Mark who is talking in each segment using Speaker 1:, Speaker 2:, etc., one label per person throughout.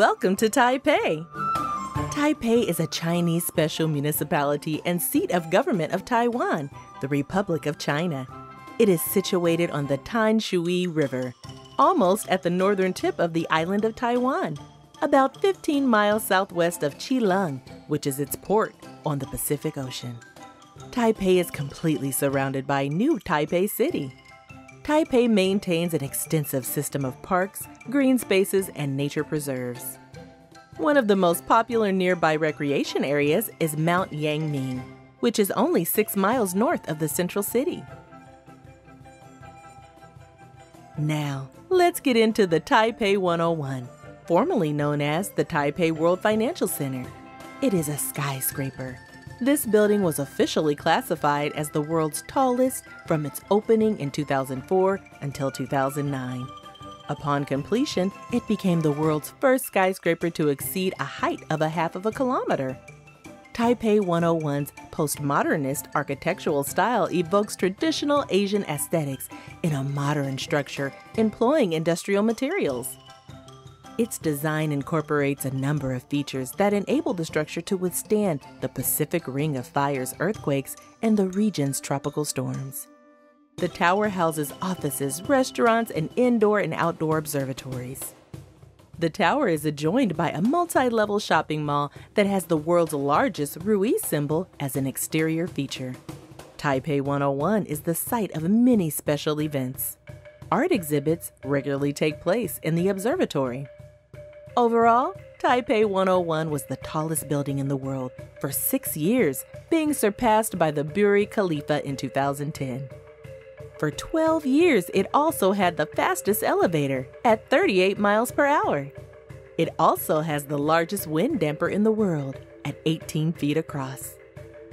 Speaker 1: Welcome to Taipei. Taipei is a Chinese special municipality and seat of government of Taiwan, the Republic of China. It is situated on the Tanshui River, almost at the northern tip of the island of Taiwan, about 15 miles southwest of Keelung, which is its port on the Pacific Ocean. Taipei is completely surrounded by New Taipei City. Taipei maintains an extensive system of parks, green spaces, and nature preserves. One of the most popular nearby recreation areas is Mount Yangming, which is only six miles north of the central city. Now, let's get into the Taipei 101, formerly known as the Taipei World Financial Center. It is a skyscraper this building was officially classified as the world's tallest from its opening in 2004 until 2009. Upon completion, it became the world's first skyscraper to exceed a height of a half of a kilometer. Taipei 101's postmodernist architectural style evokes traditional Asian aesthetics in a modern structure employing industrial materials. Its design incorporates a number of features that enable the structure to withstand the Pacific Ring of Fire's earthquakes and the region's tropical storms. The tower houses offices, restaurants, and indoor and outdoor observatories. The tower is adjoined by a multi level shopping mall that has the world's largest ruyi symbol as an exterior feature. Taipei 101 is the site of many special events. Art exhibits regularly take place in the observatory. Overall, Taipei 101 was the tallest building in the world for six years, being surpassed by the Burj Khalifa in 2010. For 12 years, it also had the fastest elevator at 38 miles per hour. It also has the largest wind damper in the world at 18 feet across.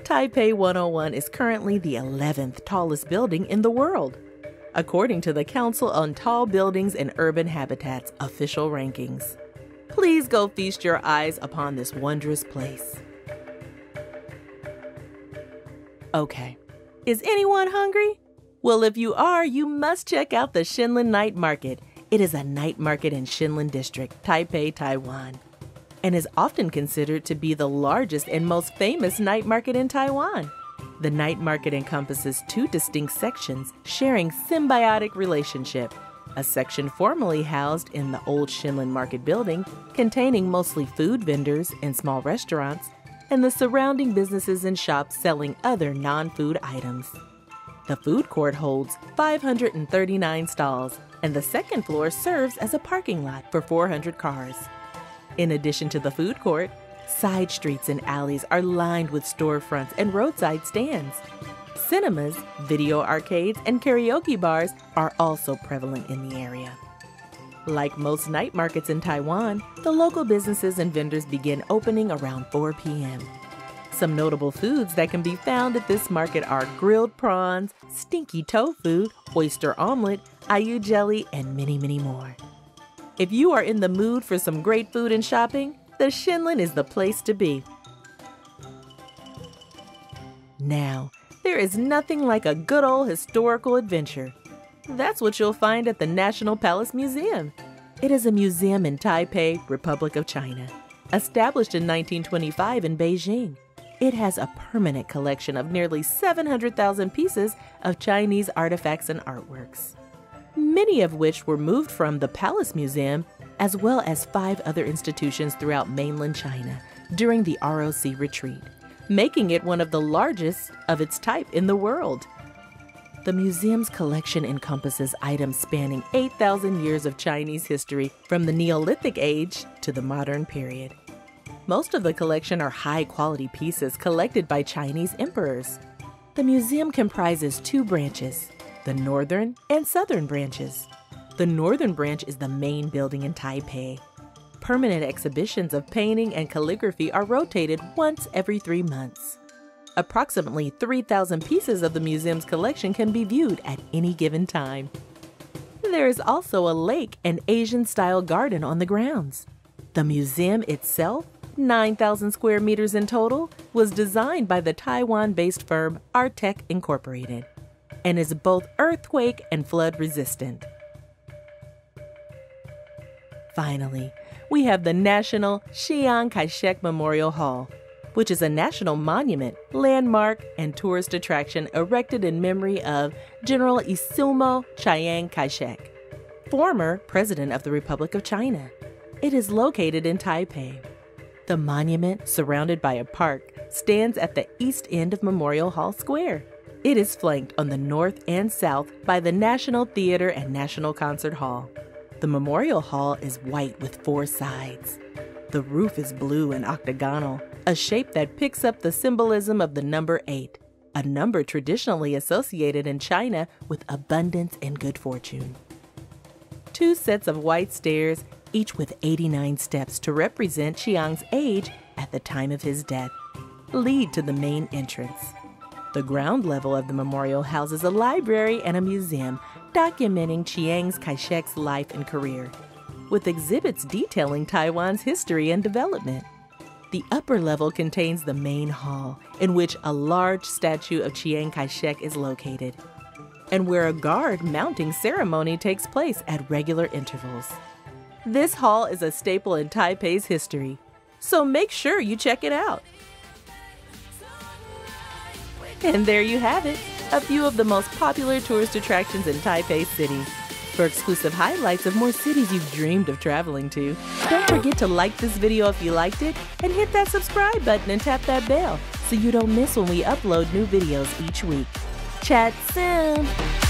Speaker 1: Taipei 101 is currently the 11th tallest building in the world, according to the Council on Tall Buildings and Urban Habitats official rankings. Please go feast your eyes upon this wondrous place. Okay, is anyone hungry? Well, if you are, you must check out the Shilin Night Market. It is a night market in Shilin District, Taipei, Taiwan, and is often considered to be the largest and most famous night market in Taiwan. The night market encompasses two distinct sections sharing symbiotic relationship a section formerly housed in the old Shilin Market building, containing mostly food vendors and small restaurants, and the surrounding businesses and shops selling other non food items. The food court holds 539 stalls, and the second floor serves as a parking lot for 400 cars. In addition to the food court, side streets and alleys are lined with storefronts and roadside stands. Cinemas, video arcades, and karaoke bars are also prevalent in the area. Like most night markets in Taiwan, the local businesses and vendors begin opening around 4 p.m. Some notable foods that can be found at this market are grilled prawns, stinky tofu, oyster omelet, aiyu jelly, and many, many more. If you are in the mood for some great food and shopping, the Shilin is the place to be. Now, there is nothing like a good old historical adventure. That's what you'll find at the National Palace Museum. It is a museum in Taipei, Republic of China. Established in 1925 in Beijing, it has a permanent collection of nearly 700,000 pieces of Chinese artifacts and artworks, many of which were moved from the Palace Museum as well as five other institutions throughout mainland China during the ROC retreat making it one of the largest of its type in the world. The museum's collection encompasses items spanning 8,000 years of Chinese history from the Neolithic age to the modern period. Most of the collection are high quality pieces collected by Chinese emperors. The museum comprises two branches the northern and southern branches. The northern branch is the main building in Taipei, permanent exhibitions of painting and calligraphy are rotated once every three months. Approximately 3,000 pieces of the museum's collection can be viewed at any given time. There is also a lake and Asian style garden on the grounds. The museum itself, 9,000 square meters in total, was designed by the Taiwan based firm Artech Incorporated and is both earthquake and flood resistant. Finally, we have the National Chiang Kai shek Memorial Hall, which is a national monument, landmark, and tourist attraction erected in memory of Generalissimo Chiang Kai shek, former President of the Republic of China. It is located in Taipei. The monument, surrounded by a park, stands at the east end of Memorial Hall Square. It is flanked on the north and south by the National Theater and National Concert Hall. The Memorial Hall is white with four sides. The roof is blue and octagonal, a shape that picks up the symbolism of the number 8, a number traditionally associated in China with abundance and good fortune. Two sets of white stairs, each with 89 steps to represent Chiang's age at the time of his death, lead to the main entrance. The ground level of the memorial houses a library and a museum documenting Chiang Kai shek's life and career, with exhibits detailing Taiwan's history and development. The upper level contains the main hall, in which a large statue of Chiang Kai shek is located, and where a guard mounting ceremony takes place at regular intervals. This hall is a staple in Taipei's history, so make sure you check it out. And there you have it, a few of the most popular tourist attractions in Taipei City. For exclusive highlights of more cities you've dreamed of traveling to, don't forget to like this video if you liked it and hit that subscribe button and tap that bell so you don't miss when we upload new videos each week. Chat soon!